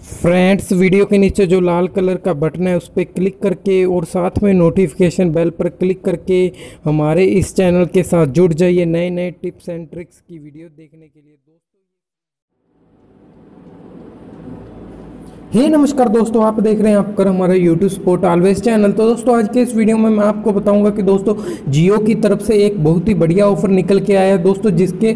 Friends, video के नीचे जो लाल कलर का बटन है, उस पर क्लिक करके और साथ में नोटिफिकेशन बेल पर क्लिक करके हमारे इस चैनल के साथ जुड़ जाइए नए नए टिप्स एंड ट्रिक्स की वीडियो देखने के लिए। दोस्तों हे नमस्कार दोस्तों, आप देख रहे हैं आपका हमारा यूट्यूब स्पोर्ट ऑलवेज चैनल तो दोस्तों, आज के इस वीडियो में मैं आपको बताऊँगा कि दोस्तों जियो की तरफ़ से एक बहुत ही बढ़िया ऑफ़र निकल के आया है दोस्तों, जिसके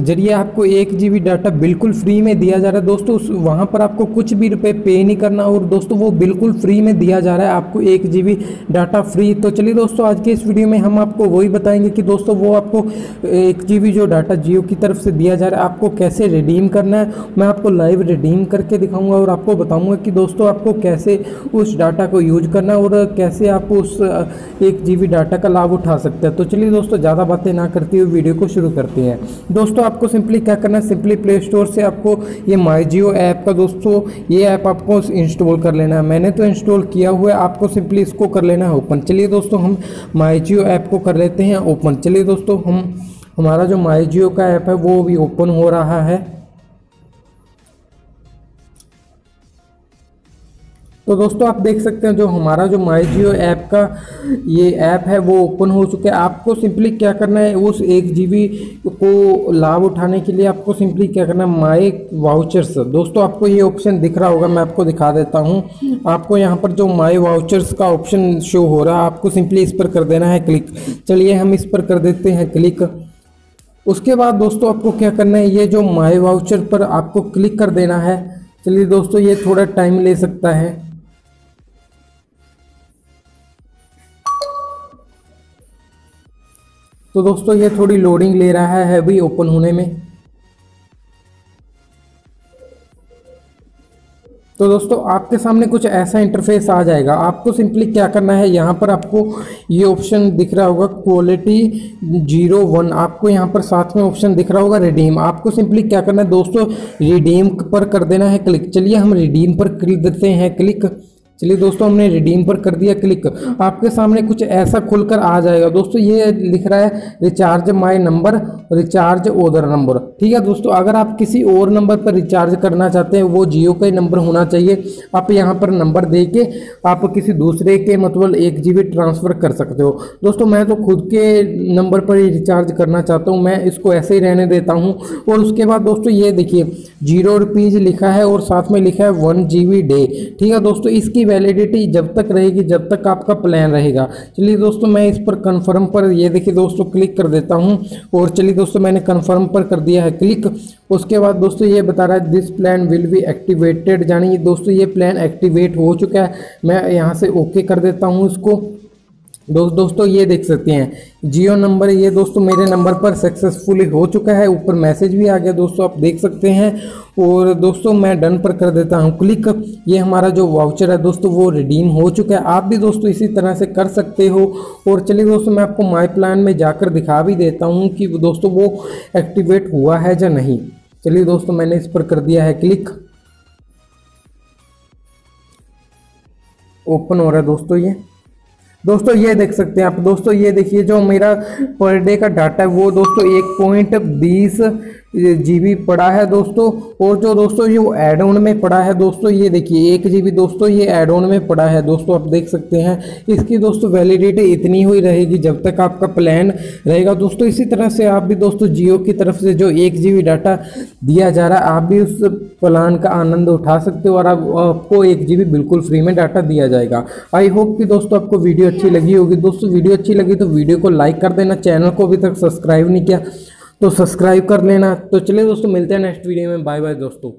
ज़रिए आपको एक जीबी डाटा बिल्कुल फ्री में दिया जा रहा है। दोस्तों वहाँ पर आपको कुछ भी रुपये पे नहीं करना और दोस्तों, वो बिल्कुल फ्री में दिया जा रहा है। आपको एक जी डाटा फ्री तो चलिए दोस्तों, आज के इस वीडियो में हम आपको वही बताएँगे कि दोस्तों, वो आपको एक जी जो डाटा जियो की तरफ़ से दिया जा रहा है, आपको कैसे रिडीम करना है। मैं आपको लाइव रिडीम करके दिखाऊँगा और आपको बताऊँगा कि दोस्तों आपको कैसे उस डाटा को यूज़ करना और कैसे आप उस एक जी डाटा का लाभ उठा सकते हैं। तो चलिए दोस्तों, ज़्यादा बातें ना करते हुए वीडियो को शुरू करते हैं। दोस्तों, आपको सिंपली क्या करना है? सिंपली प्ले स्टोर से आपको ये माई जियो ऐप का दोस्तों, ये ऐप आपको इंस्टॉल कर लेना है। मैंने तो इंस्टॉल किया हुआ है, आपको सिंपली इसको कर लेना है ओपन। चलिए दोस्तों, हम माई जियो ऐप को कर लेते हैं ओपन। चलिए दोस्तों, हम, हमारा जो माई जियो का ऐप है, वो भी ओपन हो रहा है। तो दोस्तों आप देख सकते हैं जो हमारा जो माई जियो ऐप का ये ऐप है, वो ओपन हो चुका है। आपको सिंपली क्या करना है, उस एक जी को लाभ उठाने के लिए आपको सिंपली क्या करना है माई वाउचर्स दोस्तों आपको ये ऑप्शन दिख रहा होगा, मैं आपको दिखा देता हूँ। आपको यहाँ पर जो माई वाउचर्स का ऑप्शन शो हो रहा है, आपको सिंपली इस पर कर देना है क्लिक चलिए हम इस पर कर देते हैं क्लिक उसके बाद दोस्तों आपको क्या करना है, ये जो माई वाउचर पर आपको क्लिक कर देना है। चलिए दोस्तों ये थोड़ा टाइम ले सकता है। तो दोस्तों, ये थोड़ी लोडिंग ले रहा है अभी ओपन होने में। तो दोस्तों, आपके सामने कुछ ऐसा इंटरफेस आ जाएगा। आपको सिंपली क्या करना है, यहाँ पर आपको ये ऑप्शन दिख रहा होगा क्वालिटी ज़ीरो वन आपको यहाँ पर साथ में ऑप्शन दिख रहा होगा रिडीम आपको सिंपली क्या करना है, दोस्तों रिडीम पर कर देना है क्लिक चलिए हम रिडीम पर क्लिक देते हैं क्लिक चलिए दोस्तों, हमने रिडीम पर कर दिया क्लिक आपके सामने कुछ ऐसा खुलकर आ जाएगा। दोस्तों, ये लिख रहा है recharge my number recharge other number ठीक है दोस्तों, अगर आप किसी और नंबर पर रिचार्ज करना चाहते हैं, वो जियो का ही नंबर होना चाहिए। आप यहाँ पर नंबर दे के आप किसी दूसरे के मतलब एक जी ट्रांसफ़र कर सकते हो। दोस्तों, मैं तो खुद के नंबर पर ही रिचार्ज करना चाहता हूँ। मैं इसको ऐसे ही रहने देता हूँ। और उसके बाद दोस्तों, ये देखिए ज़ीरो रुपीज़ लिखा है और साथ में लिखा है वन जी डे ठीक है दोस्तों, इसकी वैलिडिटी जब तक रहेगी, जब तक आपका प्लान रहेगा। चलिए दोस्तों, मैं इस पर कन्फर्म पर, ये देखिए दोस्तों क्लिक कर देता हूँ। और चलिए दोस्तों, मैंने कन्फर्म पर कर दिया है क्लिक उसके बाद दोस्तों, ये बता रहा है this plan will be activated यानी दोस्तों, ये प्लान एक्टिवेट हो चुका है। मैं यहाँ से ओके कर देता हूँ इसको। दोस्त, दोस्तों, ये देख सकते हैं। जियो नंबर, ये दोस्तों मेरे नंबर पर सक्सेसफुली हो चुका है। ऊपर मैसेज भी आ गया, दोस्तों, आप देख सकते हैं। और दोस्तों, मैं डन पर कर देता हूँ क्लिक ये हमारा जो वाउचर है, दोस्तों, वो रिडीम हो चुका है। आप भी, दोस्तों, इसी तरह से कर सकते हो। और चलिए, दोस्तों, मैं आपको माई प्लान में जाकर दिखा भी देता हूँ कि दोस्तों, वो एक्टिवेट हुआ है या नहीं। चलिए, दोस्तों, मैंने इस पर कर दिया है क्लिक ओपन हो रहा है, दोस्तों, ये। दोस्तों, ये देख सकते हैं आप। दोस्तों, ये देखिए जो मेरा पर डे का डाटा है, वो दोस्तों एक पॉइंट बीस जीबी पड़ा है दोस्तों और जो दोस्तों ये एड ऑन में पड़ा है दोस्तों ये देखिए एक जीबी दोस्तों ये एड ऑन में पड़ा है दोस्तों आप देख सकते हैं। इसकी दोस्तों वैलिडिटी इतनी हुई रहेगी जब तक आपका प्लान रहेगा। दोस्तों इसी तरह से आप भी दोस्तों जियो की तरफ़ से जो एक जी डाटा दिया जा रहा है आप भी उस प्लान का आनंद उठा सकते हो और आप, आपको एक जी बिल्कुल फ्री में डाटा दिया जाएगा। आई होप कि दोस्तों आपको वीडियो अच्छी लगी होगी। दोस्तों वीडियो अच्छी लगी तो वीडियो को लाइक कर देना चैनल को अभी तक सब्सक्राइब नहीं किया। तो सब्सक्राइब कर लेना। तो चलिए दोस्तों, मिलते हैं नेक्स्ट वीडियो में। बाय बाय दोस्तों।